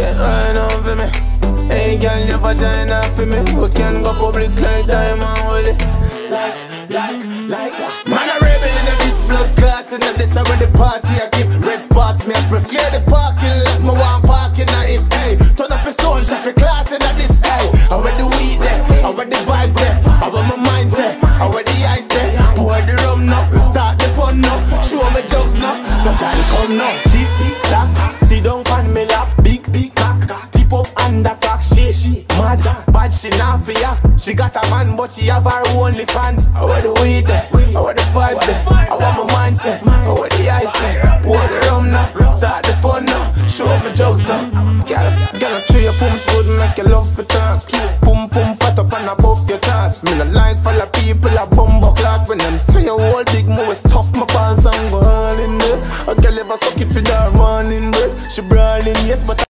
Get right on for me. Hey, girl, your vagina for me. We can go public like diamond with it. Like, like, like. Man, a rebel in this blood clot and this is where the party I keep red spots. Me, I clear the parking lot. Me want parking at it. Hey, turn up a stone, chop a clot and this. Hey, I where the weed there, I where the vibes there, I where my mindset, I where the ice there. Pour the rum now, start the fun now, show me jokes now. So can come now, bad she for got a man but she have her OnlyFans. I want the weed there, I where the vibes there, I want my mindset, I where the ice there. Pour the rum now, start the fun now, show me jokes now. Girl, I treat your pumps good, make you love for talk. Pum pum fat up and above your task. Me no like the people a bumbo clock when them say you hold big move stuff my pants and go all in there. A girl ever suck it for that morning bread. She brawling yes, but